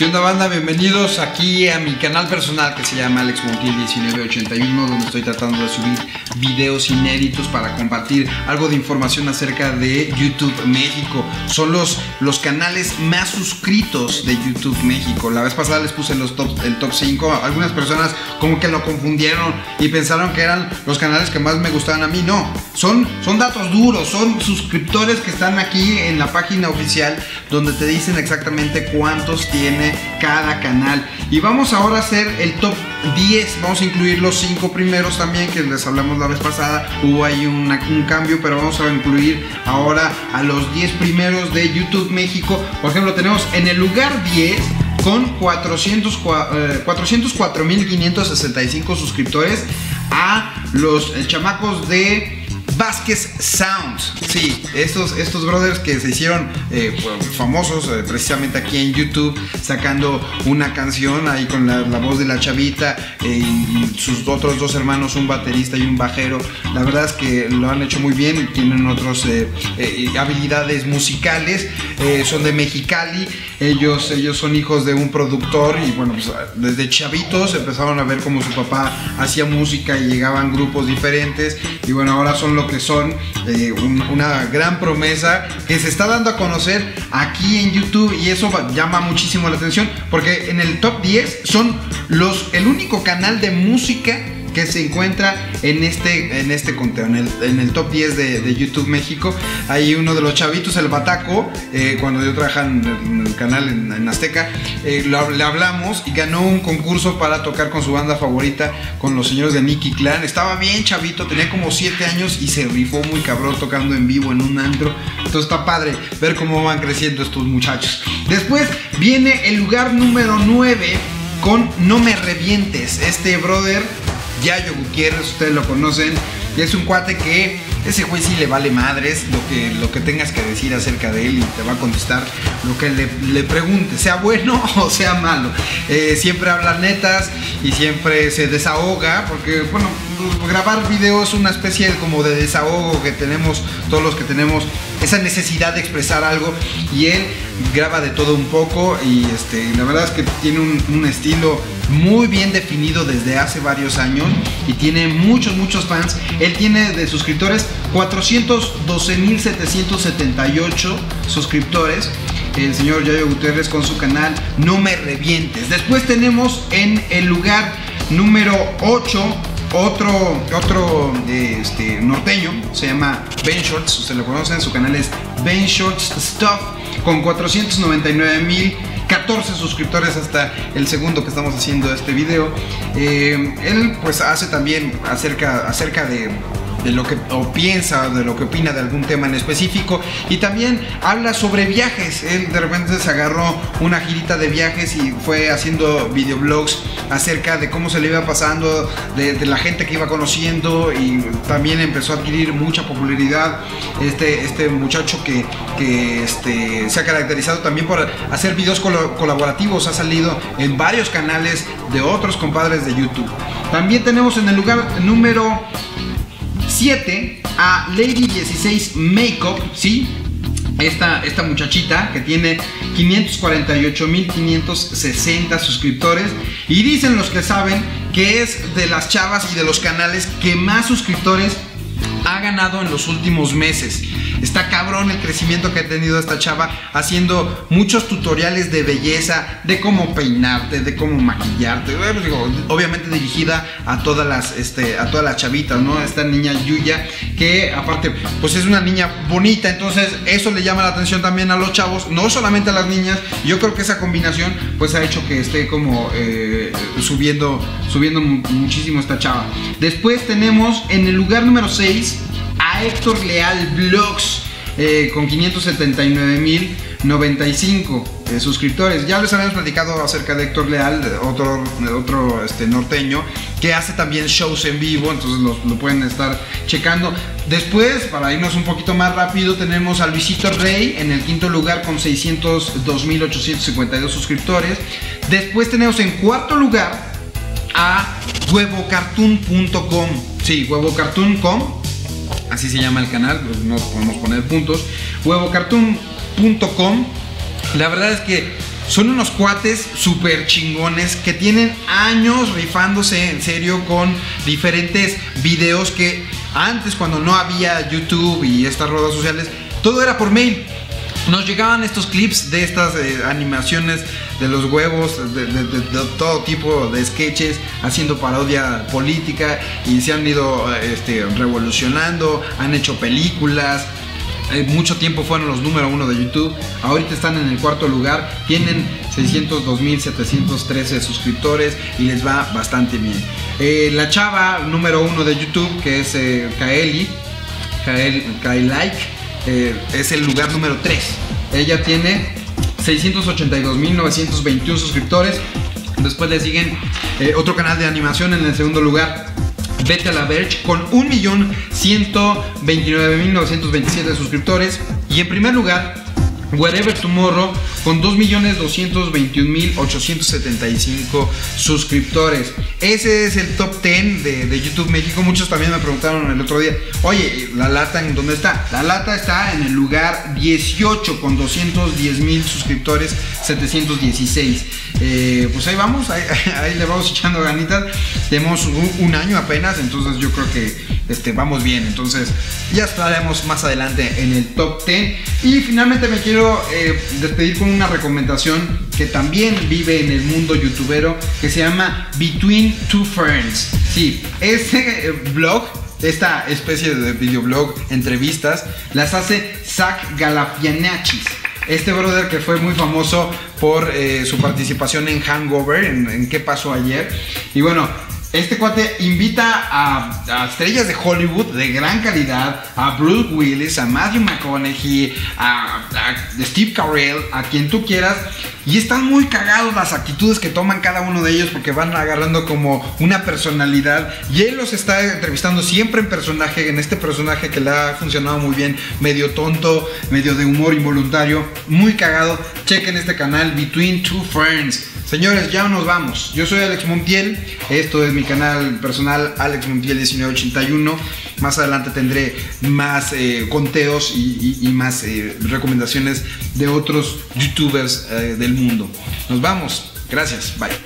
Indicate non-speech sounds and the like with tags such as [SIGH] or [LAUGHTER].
¿Qué onda banda? Bienvenidos aquí a mi canal personal que se llama Alex Montiel 1981 donde estoy tratando de subir videos inéditos para compartir algo de información acerca de YouTube México. Son los, los canales más suscritos de YouTube México. La vez pasada les puse los top, el top 5. Algunas personas como que lo confundieron y pensaron que eran los canales que más me gustaban a mí. No, son, son datos duros, son suscriptores que están aquí en la página oficial donde te dicen exactamente cuántos tiene cada canal. Y vamos ahora a hacer el top 10. Vamos a incluir los 5 primeros también, que les hablamos la vez pasada. Hubo ahí un cambio, pero vamos a incluir ahora a los 10 primeros de YouTube México. Por ejemplo, tenemos en el lugar 10 con 404.565 eh, suscriptores a los chamacos de Vázquez Sounds. Sí, estos, estos brothers que se hicieron eh, famosos eh, precisamente aquí en YouTube, sacando una canción ahí con la, voz de la chavita eh, y sus otros dos hermanos, un baterista y un bajero. La verdad es que lo han hecho muy bien, tienen otras habilidades musicales, son de Mexicali, ellos, ellos son hijos de un productor y bueno, pues desde chavitos empezaron a ver cómo su papá hacía música y llegaban grupos diferentes y bueno, ahora son lo que son eh, una gran promesa que se está dando a conocer aquí en YouTube y eso llama muchísimo la atención porque en el top 10 son los el único canal de música que se encuentra en este, en este conteo, en el, top 10 de, YouTube México. Hay uno de los chavitos, el Bataco, eh, cuando yo trabajaba en el canal en, Azteca, eh, le hablamos y ganó un concurso para tocar con su banda favorita, con los señores de Nicky Clan. Estaba bien chavito, tenía como 7 años y se rifó muy cabrón tocando en vivo en un antro. Entonces está padre ver cómo van creciendo estos muchachos. Después viene el lugar número 9 con No me revientes. Este brother Yayo Gutiérrez, ustedes lo conocen. Y es un cuate que ese güey sí le vale madres lo que, lo que tengas que decir acerca de él y te va a contestar lo que le, le pregunte, sea bueno [LAUGHS] o sea malo. Eh, siempre habla netas y siempre se desahoga, porque bueno, grabar video es una especie como de desahogo que tenemos todos los que tenemos esa necesidad de expresar algo y él graba de todo un poco y este, la verdad es que tiene un estilo muy bien definido desde hace varios años y tiene muchos, muchos fans. Él tiene de suscriptores 412.778 suscriptores. El señor Yayo Gutiérrez con su canal No Me Revientes. Después tenemos en el lugar número 8 otro, otro este, norteño, se llama Ben Shorts, usted lo conocen, su canal es Ben Shorts Stuff, con 499 mil 14 suscriptores hasta el segundo que estamos haciendo este video. Eh, él pues hace también acerca, acerca de de lo que o piensa, de lo que opina de algún tema en específico y también habla sobre viajes. Él de repente se agarró una girita de viajes y fue haciendo videoblogs acerca de cómo se le iba pasando, de, la gente que iba conociendo y también empezó a adquirir mucha popularidad. Este, este muchacho que, que este, se ha caracterizado también por hacer videos colaborativos, ha salido en varios canales de otros compadres de YouTube. También tenemos en el lugar número 7 a Lady 16 Makeup, ¿sí? Esta, esta muchachita que tiene 548.560 suscriptores y dicen los que saben que es de las chavas y de los canales que más suscriptores ha ganado en los últimos meses. Está cabrón el crecimiento que ha tenido esta chava haciendo muchos tutoriales de belleza, de cómo peinarte, de cómo maquillarte. obviamente dirigida a todas las, este, a todas las chavitas, ¿no? Esta niña Yuya, que aparte, pues es una niña bonita, entonces eso le llama la atención también a los chavos, no solamente a las niñas. Yo creo que esa combinación, pues ha hecho que esté como eh, subiendo, subiendo muchísimo esta chava. Después tenemos en el lugar número 6 Héctor Leal Vlogs eh, con 579.095 eh, suscriptores. Ya les habíamos platicado acerca de Héctor Leal, otro, otro este, norteño, que hace también shows en vivo, entonces lo, pueden estar checando. Después, para irnos un poquito más rápido, tenemos a Luisito Rey en el quinto lugar con 602.852 suscriptores. Después tenemos en cuarto lugar a huevocartoon.com. Sí, huevocartoon.com así se llama el canal, pues no podemos poner puntos, huevocartoon.com. La verdad es que Son unos cuates súper chingones que tienen años rifándose en serio con diferentes videos que antes cuando no había YouTube y estas redes sociales, todo era por mail. Nos llegaban estos clips de estas eh, animaciones de los huevos, de, todo tipo de sketches, haciendo parodia política y se han ido este, revolucionando, han hecho películas, eh, mucho tiempo fueron los número uno de YouTube. Ahorita están en el cuarto lugar. Tienen 602.713 suscriptores y les va bastante bien. Eh, la chava número uno de YouTube, que es eh, Kaeli, Kael, Like, es el lugar número 3. Ella tiene 682.921 suscriptores. Después le siguen otro canal de animación en el segundo lugar Vete a la Verge con 1.129.927 suscriptores. Y en primer lugar, Wherever Tomorrow con 2.221.875 suscriptores. Ese es el top 10 de, YouTube México. Muchos también me preguntaron el otro día, oye, ¿la lata en dónde está? La lata está en el lugar 18 con 210.000 suscriptores, 716. Eh, pues ahí vamos, [LAUGHS] ahí, le vamos echando ganitas. Tenemos un año apenas, entonces yo creo que este, vamos bien. Entonces, ya estaremos más adelante en el top 10. Y finalmente me quiero eh, despedir con una recomendación que también vive en el mundo youtubero, que se llama Between Two Friends. Sí, ese eh, blog esta especie de videoblog, entrevistas, las hace Zach Galafianachis. Este brother que fue muy famoso por eh, su participación en Hangover, en, en qué pasó ayer. Y bueno, este cuate invita a, estrellas de Hollywood de gran calidad, a Bruce Willis, a Matthew McConaughey, a, Steve Carell, a quien tú quieras, y están muy cagados las actitudes que toman cada uno de ellos porque van agarrando como una personalidad, y él los está entrevistando siempre en personaje, en este personaje que le ha funcionado muy bien, medio tonto, medio de humor involuntario, muy cagado. Chequen este canal, Between Two Friends. Señores, ya nos vamos. Yo soy Alex Montiel. Esto es mi canal personal, Alex Montiel 1981. Más adelante tendré más eh, conteos y, más eh, recomendaciones de otros youtubers eh, del mundo. Nos vamos. Gracias. Bye.